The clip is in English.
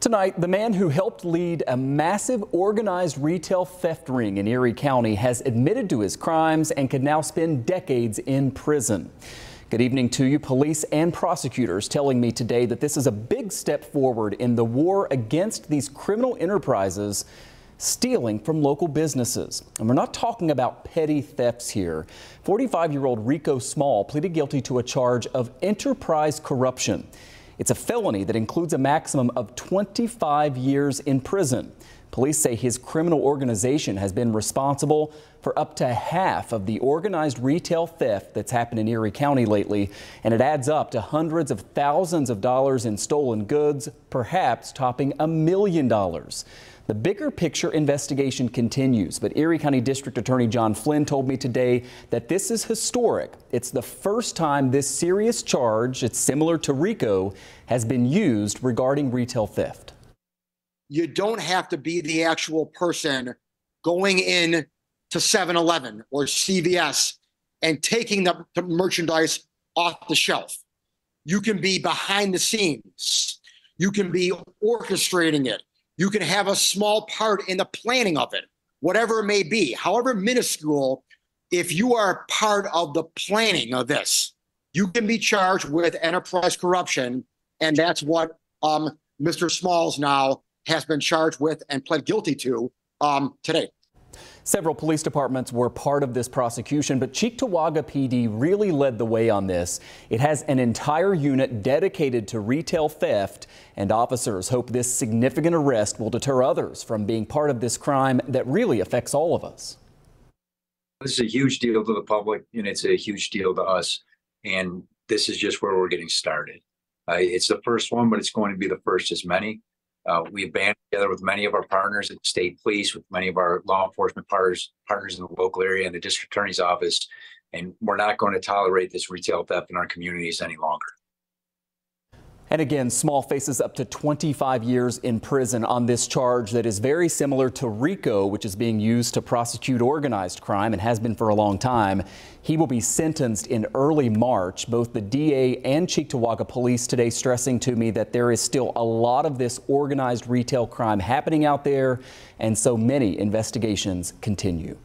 Tonight, the man who helped lead a massive organized retail theft ring in Erie County has admitted to his crimes and could now spend decades in prison. Good evening to you. Police and prosecutors telling me today that this is a big step forward in the war against these criminal enterprises stealing from local businesses. And we're not talking about petty thefts here. 45 year old Rico Small pleaded guilty to a charge of enterprise corruption. It's a felony that includes a maximum of 25 years in prison. Police say his criminal organization has been responsible for up to half of the organized retail theft that's happened in Erie County lately, and it adds up to hundreds of thousands of dollars in stolen goods, perhaps topping a million dollars. The bigger picture investigation continues, but Erie County District Attorney John Flynn told me today that this is historic. It's the first time this serious charge, it's similar to RICO, has been used regarding retail theft. You don't have to be the actual person going in to 7-Eleven or CVS and taking the, the merchandise off the shelf. You can be behind the scenes. You can be orchestrating it you can have a small part in the planning of it, whatever it may be, however minuscule. If you are part of the planning of this, you can be charged with enterprise corruption. And that's what um, Mr. Smalls now has been charged with and pled guilty to um, today. Several police departments were part of this prosecution, but Cheektowaga PD really led the way on this. It has an entire unit dedicated to retail theft, and officers hope this significant arrest will deter others from being part of this crime that really affects all of us. This is a huge deal to the public, and it's a huge deal to us. And this is just where we're getting started. Uh, it's the first one, but it's going to be the first as many. Uh, we've banded together with many of our partners at the state police, with many of our law enforcement partners, partners in the local area and the district attorney's office. And we're not going to tolerate this retail theft in our communities any longer. And again, Small faces up to 25 years in prison on this charge that is very similar to RICO, which is being used to prosecute organized crime and has been for a long time. He will be sentenced in early March. Both the DA and Cheektowaga police today stressing to me that there is still a lot of this organized retail crime happening out there, and so many investigations continue.